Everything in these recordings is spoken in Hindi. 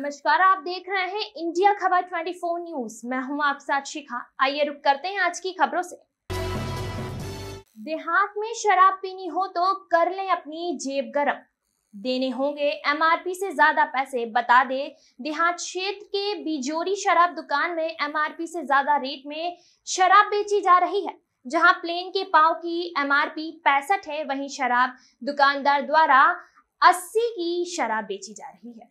नमस्कार, आप देख रहे हैं इंडिया खबर 24 न्यूज़। मैं हूँ आप साथ शिखा। आइए रुक करते हैं आज की खबरों से। देहात में शराब पीनी हो तो कर लें अपनी जेब गरम। देने होंगे एमआरपी से ज़्यादा पैसे, बता दे देहात क्षेत्र के बिजोरी शराब दुकान में एमआरपी से ज़्यादा रेट में शराब बेची जा रही है, जहाँ प्लेन के पाव की एमआरपी पैंसठ है। वहीं शराब दुकानदार द्वारा 80 की शराब बेची जा रही है।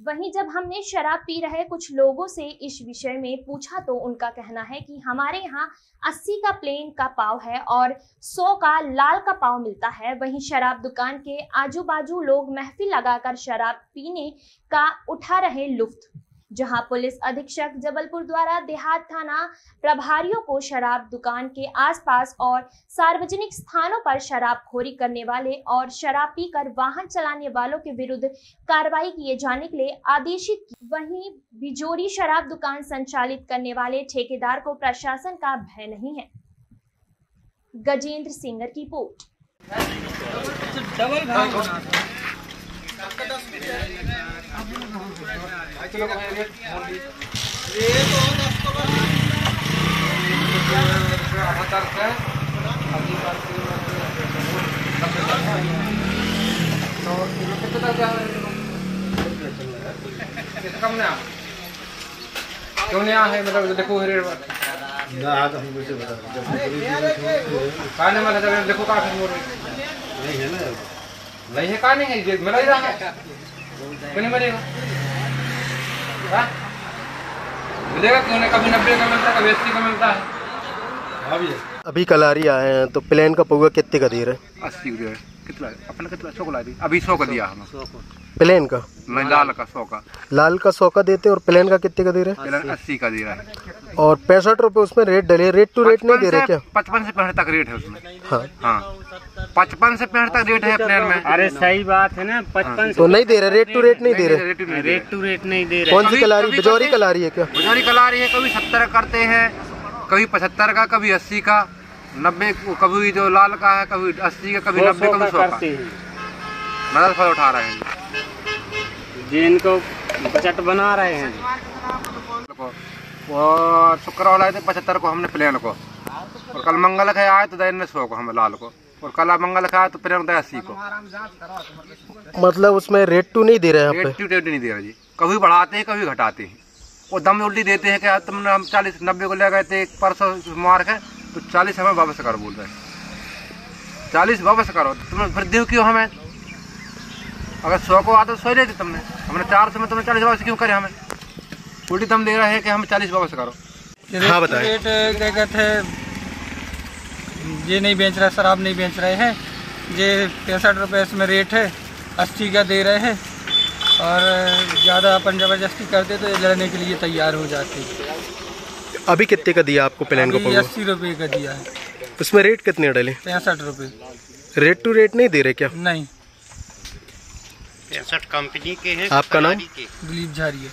वहीं जब हमने शराब पी रहे कुछ लोगों से इस विषय में पूछा तो उनका कहना है कि हमारे यहाँ 80 का प्लेन का पाव है और 100 का लाल का पाव मिलता है। वहीं शराब दुकान के आजू बाजू लोग महफिल लगाकर शराब पीने का उठा रहे लुफ्त। जहाँ पुलिस अधीक्षक जबलपुर द्वारा देहात थाना प्रभारियों को शराब दुकान के आसपास और सार्वजनिक स्थानों पर शराबखोरी करने वाले और शराब पीकर वाहन चलाने वालों के विरुद्ध कार्रवाई किए जाने के लिए आदेशित वहीं बिजोरी शराब दुकान संचालित करने वाले ठेकेदार को प्रशासन का भय नहीं है। गजेंद्र सिंगर की रिपोर्ट। कम ना क्यों नहीं आ है मतलब देखो हिरे ना आ तो हम कैसे बता काने में देखो का नहीं है ना। नहीं है का नहीं है? ये मिला रहा है। क्यों नहीं मिलेगा? हाँ? मिलेगा क्यों नहीं? कभी नब्बे का मिलता है कभी अस्सी का मिलता है। हाँ अभी कलारी आए हैं तो प्लेन का पौवा कितने का दे रहे हैं? अस्सी का कितना? अपने कितना? सौ को ला दी। अभी सौ का दिया हम प्लेन का? मैं लाल का सौ का। लाल का सौ का देते और प्लेन का कितने का दे रहे पहले अस्सी का दे रहा है। और पैंसठ रुपए उसमें रेट डले। रेट टू रेट नहीं दे रहे क्या? पचपन से पैंसठ तक रेट है उसमें। हाँ। हाँ। पचपन से पैंसठ तक रेट है प्लेन में। अरे सही बात है ना पचपन तो नहीं दे रहे रेट टू रेट नहीं दे रहे। रेट ही टू रेट नहीं दे रहे। कौन सी कलारी बिजौरी कलारी है क्या? बुझारी कला रही है कभी सत्तर करते हैं कभी पचहत्तर का कभी अस्सी का नब्बे कभी जो लाल का है कभी अस्सी का कभी नब्बे कभी का सौ का। मदद फल उठा रहे हैं। जिनको बचत बना रहे हैं। को और शुक्र वाला थे पचहत्तर को हमने प्लेन को। और कल मंगल के आए तो दैन सौ को हमें लाल को। और कल मंगल के आए तो को अस्सी को। मतलब उसमें रेट टू नहीं दे रहे हैं रेट टू रेट नहीं दे रहा जी। कभी बढ़ाते हैं कभी घटाते हैं। वो दम उल्टी देते हैं कि तुमने हम चालीस नब्बे को ले गए थे एक परसों मार्क है तो चालीस हमें वापस करो बोल रहे हैं। चालीस वापस करो तुमने फिर दो क्यों हमें? अगर सौ को आते तो सौ लेते तुमने हमने चार सौ में तुमने चालीस वापस क्यों करे हमें? उल्टी दम दे रहे हैं कि हमें चालीस वापस करो। हाँ बताएँ। रेट क्या कहते हैं? ये नहीं बेच रहे शराब नहीं बेच रहे हैं। ये पैंसठ रुपये इसमें रेट है अस्सी का दे रहे हैं। और ज़्यादा अपन ज़बरदस्ती करते तो ये लड़ने के लिए तैयार हो जाते अभी कितने का दिया आपको प्लान को अस्सी रुपये का दिया है। उसमें रेट कितने डाले? पैंसठ रुपये रेट टू रेट नहीं दे रहे क्या? नहीं। पैंसठ कंपनी के हैं आपका नाम? दिलीप झारिया।